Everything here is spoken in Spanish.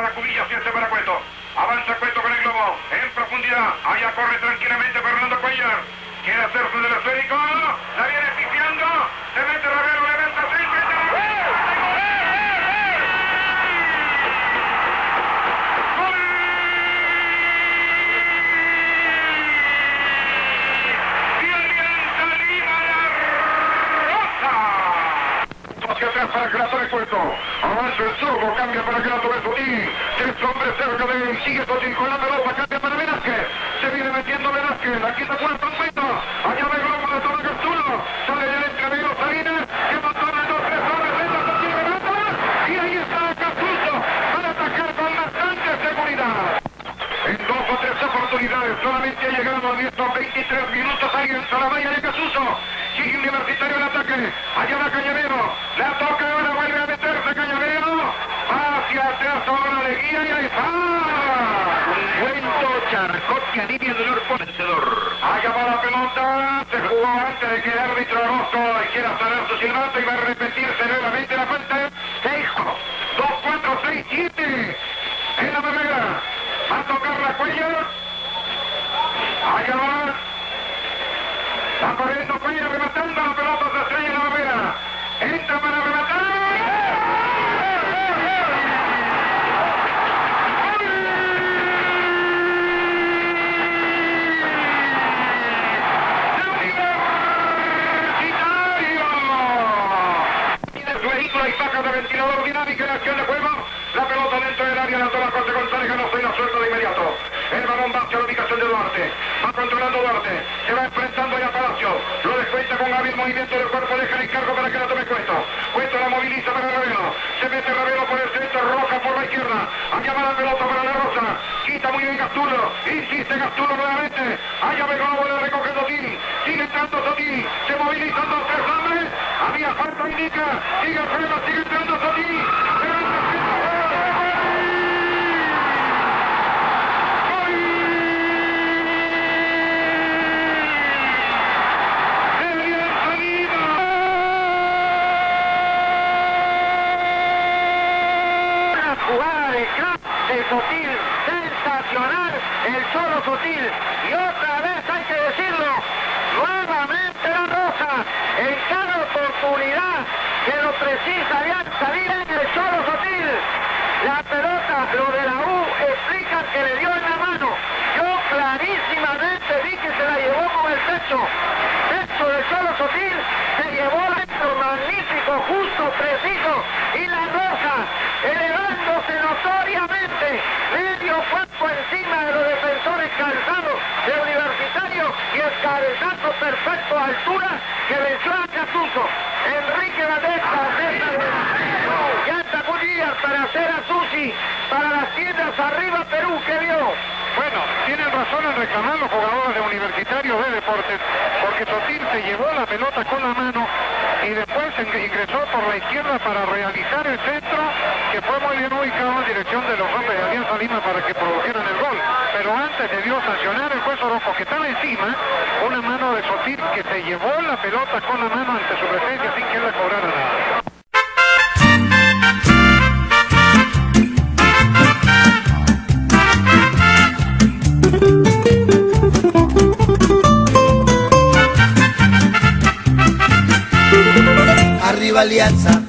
para Cubillas y este para Cueto. Avanza Cueto con el globo. En profundidad. Allá corre tranquilamente Fernando Cuellar. Quiere hacerse del esférico. La viene pifiando. Se mete Ravero. Levanta seis. Mete ¡Gol! ¡Y alianza Lima la rosa! Hacia atrás para que la tome Cueto. Avanza el zurdo, cambia para tome Sotín. Tres hombres cerca de él. Sigue la pelota, cambia para Velázquez. Se viene metiendo Velázquez. Aquí está Cuarto Cueto. Allá ve Globo, la toma Castulo. Sale del entremedio Salinas. Que mató a los tres hombres. Venta Sotín, remata. Y ahí está Castulo. Para atacar con bastante seguridad. En dos o tres oportunidades solamente ha llegado a 10 o 23 minutos ahí en Salamaya de Casuso. Sigue Universitario el ataque. Allá va Cañavero. La toca ahora, vuelve a meterse Cañavero. Hacia atrás ahora Leguía y ahí está. Cuento Charcot que alivia el dolor por vencedor. Va la pelota. Se jugó antes de que el árbitro Agosto quiera cerrar su silbato y va a repetirse nuevamente la cuenta. 6, 2, 4, 6, 7. En la barrera. Va a tocar la cuello. Allá va. Va corriendo Cuello rematando la pelota se estrella en la barrera. Entra para rematar. Y de su vehículo y saca de ventilador La pelota dentro del área la toma José González, ganó y la suelta de inmediato. El balón va hacia la ubicación de Duarte. Va controlando Duarte. Se va enfrentando ya Palacio. Lo descuenta con hábil movimiento del cuerpo. Deja el cargo para que la tome Cueto. Cueto la moviliza para Ravelo. Se mete Ravelo por el centro. Roja por la izquierda. Allá va la pelota para la Rosa. Quita muy bien Gastulo. Insiste Gastulo nuevamente. Allá ve Globo. La recoge Sotín. Sigue entrando Sotín. Se movilizan dos tres hombres. Había falta indica. Sigue el. Sigue entrando Sotín. Levanta el centro. Una jugada de crack de Sotil, sensacional, el solo Sotil. Y otra vez hay que decirlo, nuevamente la Rosa, en cada oportunidad que lo precisa Alianza Lima en el solo Sotil. La pelota, lo de la U, explican que le dio en la mano. Yo clarísimamente vi que se la llevó con el pecho. Pecho del solo Sotil, se llevó la magnífico, justo, preciso. Y la Rosa, elevándose notoriamente, medio cuerpo encima de los calzados de Universitario y el cabezazo perfecto a altura que venció a Casuso. Enrique Badesta, ya Cullías para hacer a Susi, para las tiendas arriba Perú, ¿qué vio? Bueno, tienen razón en reclamar los jugadores de Universitario de Deportes, porque Sotil se llevó la pelota con la mano y ingresó por la izquierda para realizar el centro, que fue muy bien ubicado en dirección de los hombres de Alianza Lima para que produjeran el gol. Pero antes debió sancionar el juez Orozco, que estaba encima, una mano de Sotil que se llevó la pelota con la mano ante su presencia sin que él le cobrara nada. Arriba Alianza,